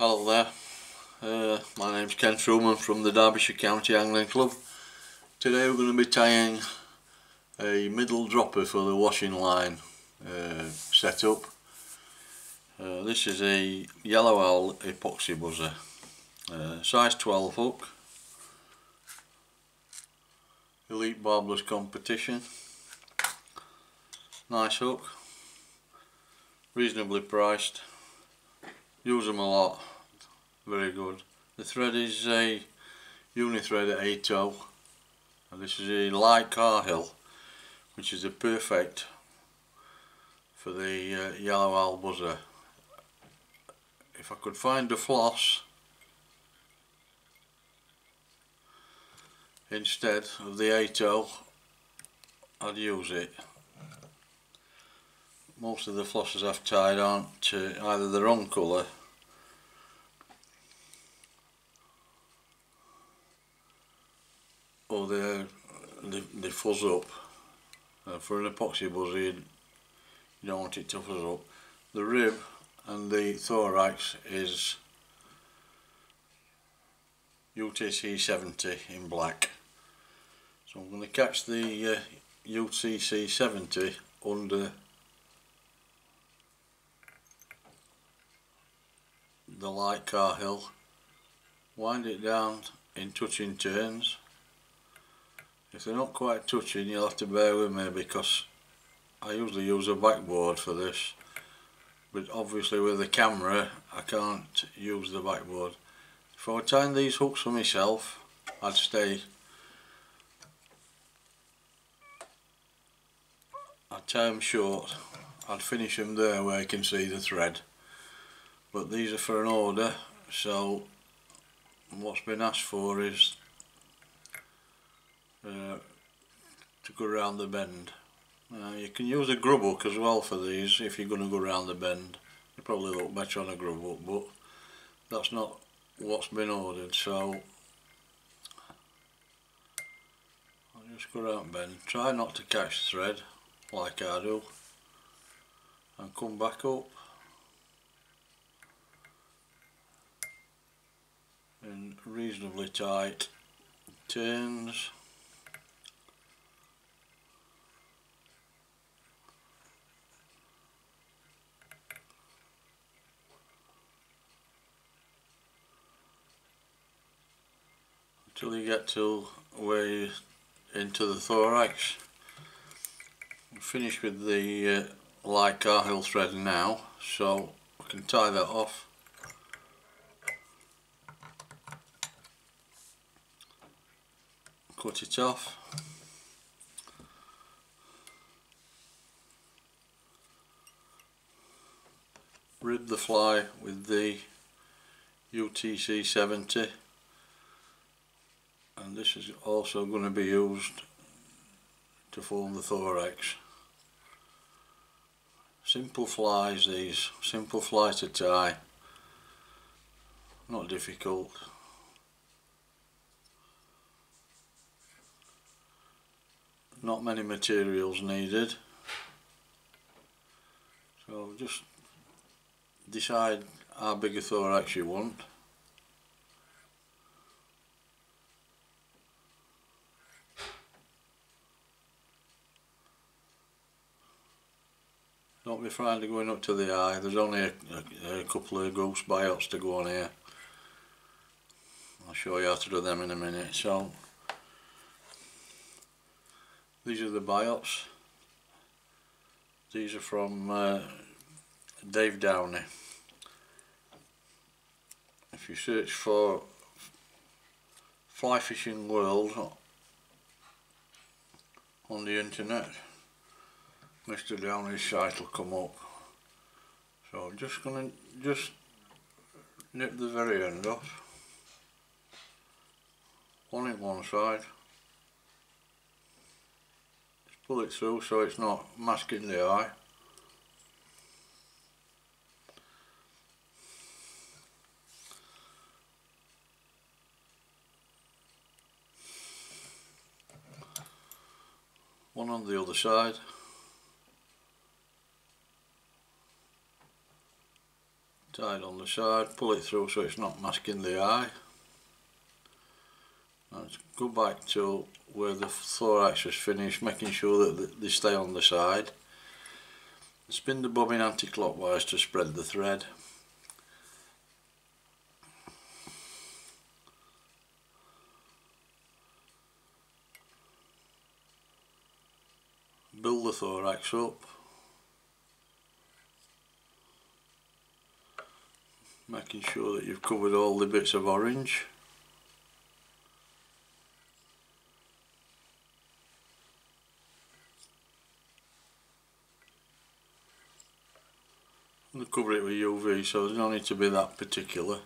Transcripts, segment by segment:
Hello there, uh, my name's Ken Trueman from the Derbyshire County Angling Club. Today we're going to be tying a middle dropper for the washing line uh, setup. Uh, this is a yellow owl epoxy buzzer, uh, size 12 hook, Elite Barbless competition, nice hook, reasonably priced. Use them a lot very good. The thread is a unithread at 8 and this is a light Cahill which is a perfect for the uh, yellow owl buzzer if I could find a floss instead of the 8 I'd use it. Most of the flosses I've tied aren't uh, either the wrong colour or they they, they fuzz up. Uh, for an epoxy buzzer you, you don't want it to fuzz up. The rib and the thorax is UTC 70 in black. So I'm going to catch the uh, UTC 70 under the light Cahill wind it down in touching turns if they're not quite touching you'll have to bear with me because I usually use a backboard for this. But obviously with the camera I can't use the backboard. If I were tying these hooks for myself I'd stay. I'd tie them short. I'd finish them there where you can see the thread. But these are for an order so what's been asked for is uh, to go around the bend. Uh, you can use a grub hook as well for these if you're going to go around the bend. You probably look better on a grub hook but that's not what's been ordered so I'll just go around bend. Try not to catch thread like I do and come back up in reasonably tight turns till you get to where you into the thorax. Finish with the uh, light thread now, so we can tie that off. Cut it off. Rib the fly with the UTC 70 and this is also going to be used to form the thorax. Simple flies these, simple fly to tie, not difficult. Not many materials needed, so just decide how big a thorax you want. Be of going up to the eye, there's only a, a, a couple of goose biots to go on here. I'll show you how to do them in a minute. So, these are the biots. These are from uh, Dave Downey. If you search for fly fishing world on the internet Mr. Downey's sight will come up. So I'm just going to just nip the very end off. One in one side. Just pull it through so it's not masking the eye. One on the other side. Tied on the side, pull it through so it's not masking the eye. And go back to where the thorax was finished, making sure that they stay on the side. Spin the bobbin anti-clockwise to spread the thread. Build the thorax up. Making sure that you've covered all the bits of orange. I'm going to cover it with UV so there's no need to be that particular.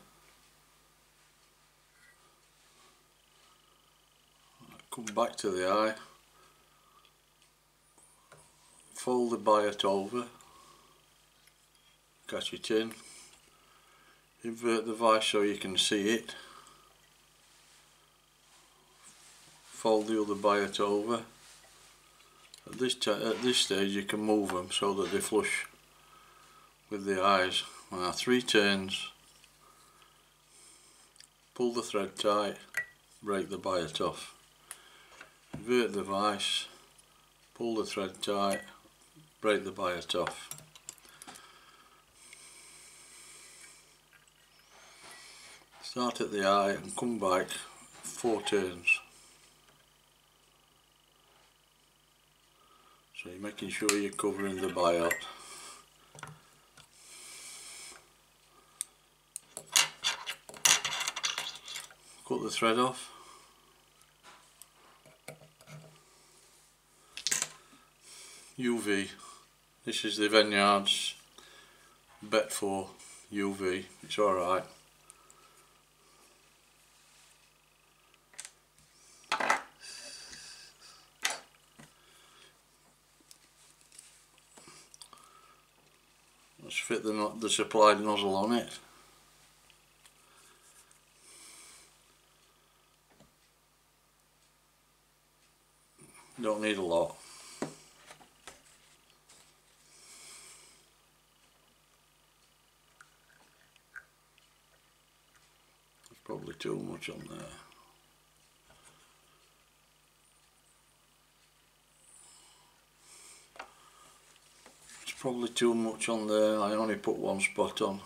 Come back to the eye, fold the biot over, catch it in, invert uh, the vise so you can see it, fold the other biot over. At this, at this stage you can move them so that they flush with the eyes. Now three turns, pull the thread tight, break the biot off. Invert the vise, pull the thread tight, break the biot off. Start at the eye and come back. Four turns. So you're making sure you're covering the biot. cut the thread off. UV this is the Veniards bet for UV it's alright let's fit the, the supplied nozzle on it Don't need a lot. There's probably too much on there. Probably too much on there, I only put one spot on.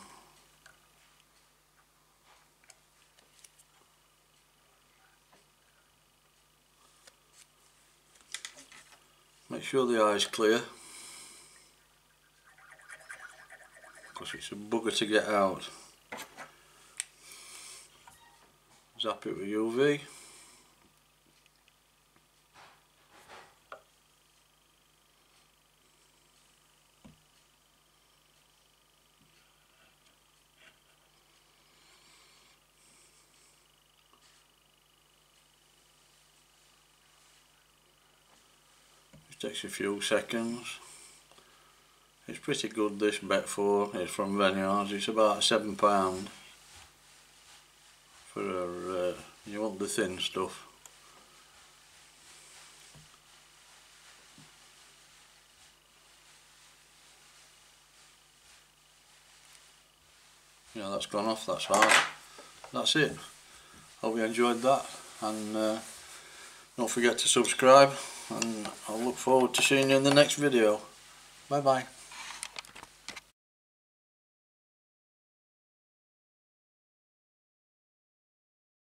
Make sure the eye's clear because it's a bugger to get out. Zap it with UV. Takes a few seconds. It's pretty good this bet for it's from Veniards. It's about seven pound for a, uh, you want the thin stuff. Yeah that's gone off that's hard. That's it. Hope you enjoyed that and uh, don't forget to subscribe and I'll look forward to seeing you in the next video. Bye bye.